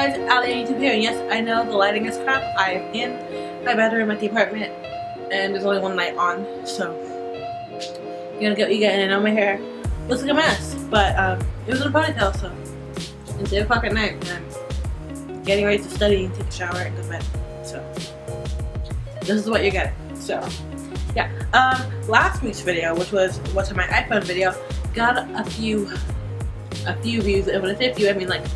guys, Allie YouTube here, and yes, I know the lighting is crap. I am in my bedroom at the apartment, and there's only one light on, so you're gonna get what you getting in on my hair. Looks like a mess, but um, it was in a ponytail, so it's 8 o'clock at night, and I'm getting ready to study and take a shower and go to bed. So this is what you're getting. So yeah, um, last week's video, which was what's on my iPhone video, got a few a few views, and when I say a few, I mean like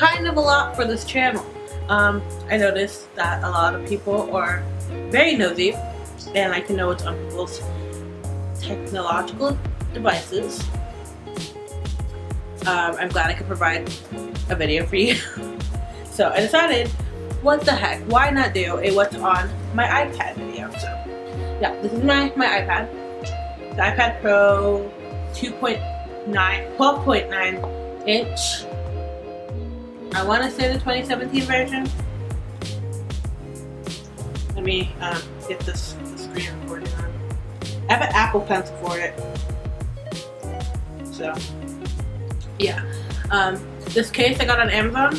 kind of a lot for this channel. Um, I noticed that a lot of people are very nosy and I can know what's on people's technological devices. Um, I'm glad I could provide a video for you. so I decided, what the heck, why not do a what's on my iPad video. So yeah, this is my, my iPad. The iPad Pro 2.9, 12.9 inch I want to say the 2017 version. Let me um, get this, this screen recording on. I have an Apple Pencil for it. So, yeah. Um, this case I got on Amazon.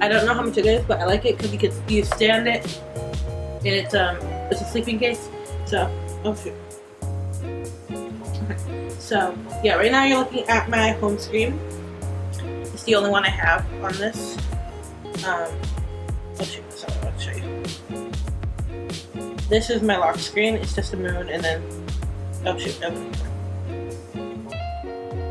I don't know how much it is, but I like it because you can you stand it, and it's um it's a sleeping case. So, oh shoot. Okay. So, yeah, right now you're looking at my home screen. The only one I have on this. Um, sorry, I'll show you. This is my lock screen. It's just a moon, and then oh shoot, okay.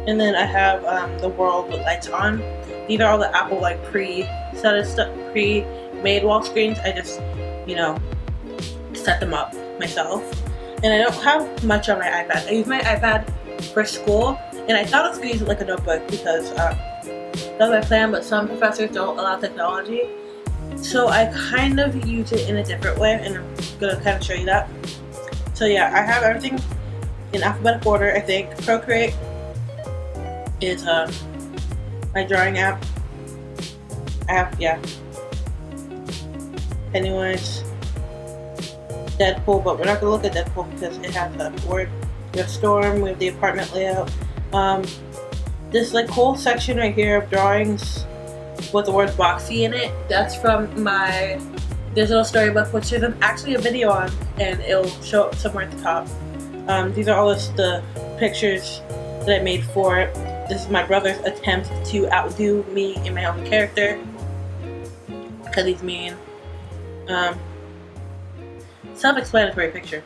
And then I have um, the world with lights on. These are all the Apple like pre-set of stuff, pre-made wall screens. I just, you know, set them up myself. And I don't have much on my iPad. I use my iPad for school, and I thought I was gonna use it like a notebook because. Uh, that's my plan, but some professors don't allow technology. So I kind of use it in a different way, and I'm gonna kind of show you that. So yeah, I have everything in alphabetical order, I think. Procreate is uh, my drawing app. I have, yeah. Pennywise, Deadpool, but we're not gonna look at Deadpool because it has a word. We have Storm, we have the apartment layout. Um, this like whole section right here of drawings with the word boxy in it, that's from my digital storybook, which is actually a video on, and it'll show up somewhere at the top. Um, these are all the pictures that I made for it. This is my brother's attempt to outdo me in my own character, because he's mean. Um, Self-explanatory picture.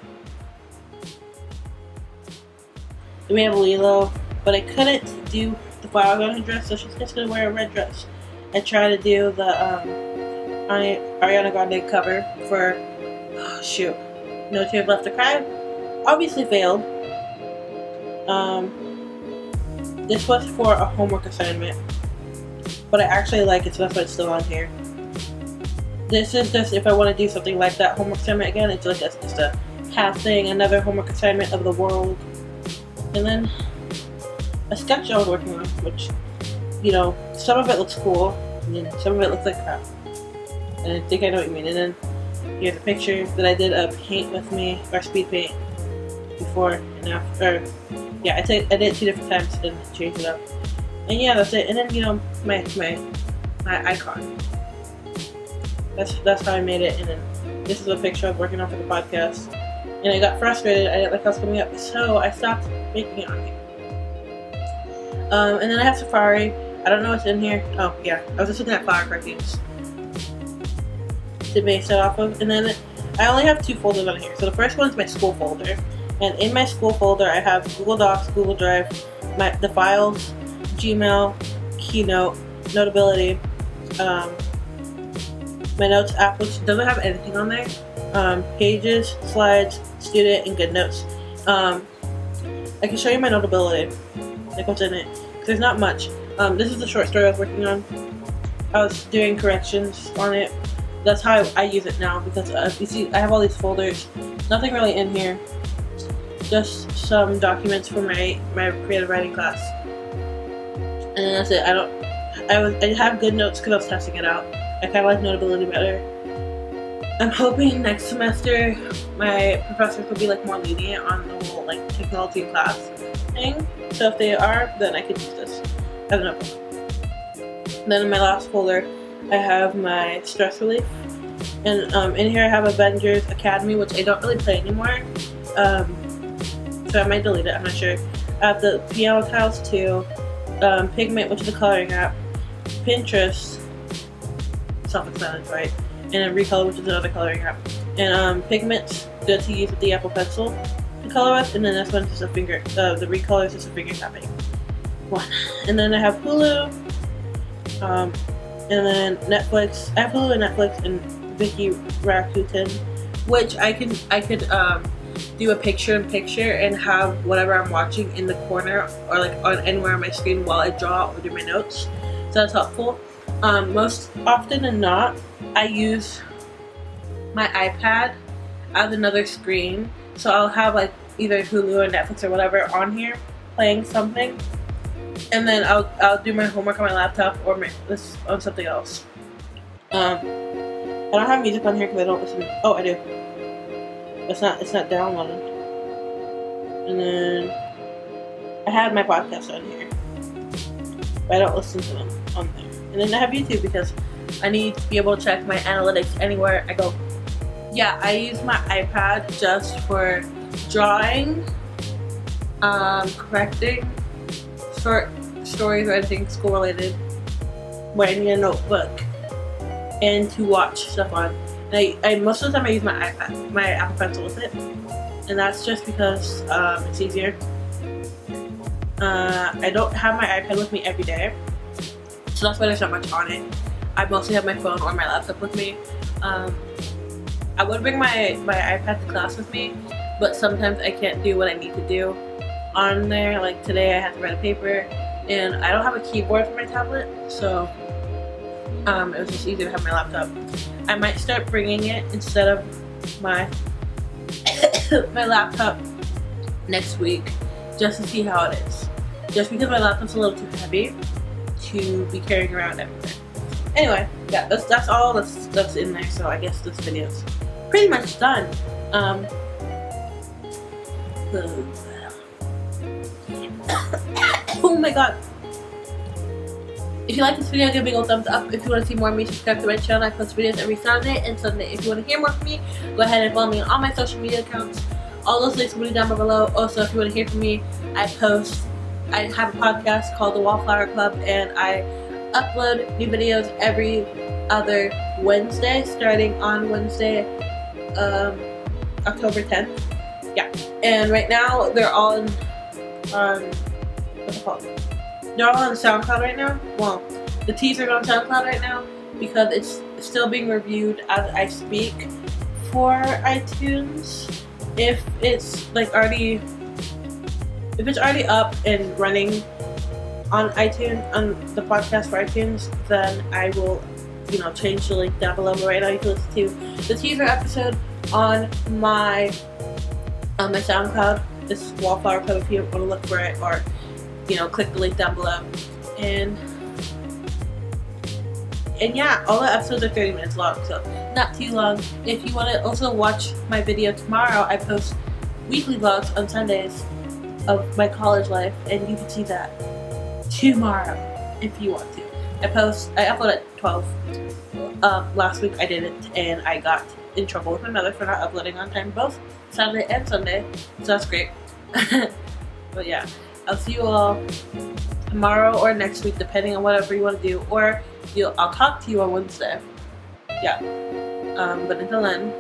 We have Lilo, but I couldn't do the flower garden dress, so she's just gonna wear a red dress. I tried to do the um, Ariana Grande cover for oh, shoot, No Tears Left to Cry. Obviously failed. Um, this was for a homework assignment, but I actually like it, so that's why it's still on here. This is just if I want to do something like that homework assignment again. It's like just a half thing, another homework assignment of the world, and then a sketch I was working on, which, you know, some of it looks cool, and then some of it looks like crap. And I think I know what you mean. And then here's a picture that I did a paint with me, or speed paint, before and after. yeah, I, I did it two different times and changed it up. And yeah, that's it. And then, you know, my, my, my icon. That's, that's how I made it. And then this is a picture I was working on for the podcast. And I got frustrated. I didn't like how it was coming up. So I stopped making it on here. Um, and then I have Safari. I don't know what's in here. Oh, yeah. I was just looking at flower cartoons to base it off of. And then I only have two folders on here. So the first one is my school folder. And in my school folder, I have Google Docs, Google Drive, my the files, Gmail, Keynote, Notability, um, my Notes app, which doesn't have anything on there, um, Pages, Slides, Student, and Good Notes. Um, I can show you my Notability what's in it. There's not much. Um, this is the short story I was working on. I was doing corrections on it. That's how I, I use it now because uh, you see I have all these folders. Nothing really in here. Just some documents for my my creative writing class. And that's it. I don't. I was I have good notes because I was testing it out. I kind of like Notability better. I'm hoping next semester my professors will be like more lenient on the whole like technology class thing. So if they are, then I could use this as an notebook. Then in my last folder, I have my stress relief. And um, in here I have Avengers Academy, which I don't really play anymore. Um, so I might delete it, I'm not sure. I have the piano tiles too, um, Pigment, which is a coloring app, Pinterest, self-explanatory, and then Recolor, which is another coloring app. And um, Pigment's good to use with the Apple Pencil to color with, and then this one's just a finger, uh, the Recolor is just a finger tapping one. And then I have Hulu, um, and then Netflix. I have Hulu and Netflix and Viki Rakuten, which I can I could um, do a picture in picture and have whatever I'm watching in the corner or like on anywhere on my screen while I draw or do my notes. So that's helpful. Um, most often than not, I use my iPad as another screen. So I'll have like either Hulu or Netflix or whatever on here playing something and then I'll I'll do my homework on my laptop or my, this on something else. Um, I don't have music on here because I don't listen. Oh, I do. It's not it's not downloaded. And then I had my podcast on here, but I don't listen to them on there. And then I have YouTube because I need to be able to check my analytics anywhere I go. Yeah, I use my iPad just for drawing, um, correcting short stories or anything school related I a notebook and to watch stuff on. And I, I most of the time I use my iPad, my Apple Pencil with it, and that's just because um, it's easier. Uh, I don't have my iPad with me every day, so that's why there's not much on it. I mostly have my phone or my laptop with me. Um, I would bring my, my iPad to class with me, but sometimes I can't do what I need to do on there. Like today I had to write a paper and I don't have a keyboard for my tablet, so um, it was just easier to have my laptop. I might start bringing it instead of my my laptop next week just to see how it is. Just because my laptop's a little too heavy to be carrying around everywhere. Anyway, yeah, that's that's all that's that's in there. So I guess this video's pretty much done. Um, oh my god. If you like this video, give me a thumbs up. If you want to see more of me, subscribe to my channel. I post videos every Saturday and Sunday. If you want to hear more from me, go ahead and follow me on all my social media accounts. All those links will be down below. Also, if you want to hear from me, I post, I have a podcast called The Wallflower Club, and I upload new videos every other Wednesday, starting on Wednesday, um, October 10th. Yeah, and right now they're all in, um, what's it called? They're all on SoundCloud right now. Well, the teaser on SoundCloud right now because it's still being reviewed as I speak for iTunes. If it's like already, if it's already up and running on iTunes, on the podcast for iTunes, then I will, you know, change the link down below. But right now you can listen to the teaser episode on my on my SoundCloud. This Wallflower Club if you want to look for it or you know, click the link down below. And and yeah, all the episodes are 30 minutes long, so not too long. If you want to also watch my video tomorrow, I post weekly vlogs on Sundays of my college life, and you can see that tomorrow if you want to. I post, I upload at 12. Um, last week I didn't, and I got in trouble with my mother for not uploading on time both Saturday and Sunday, so that's great. but yeah. I'll see you all tomorrow or next week, depending on whatever you want to do. Or I'll talk to you on Wednesday. Yeah. Um, but until then,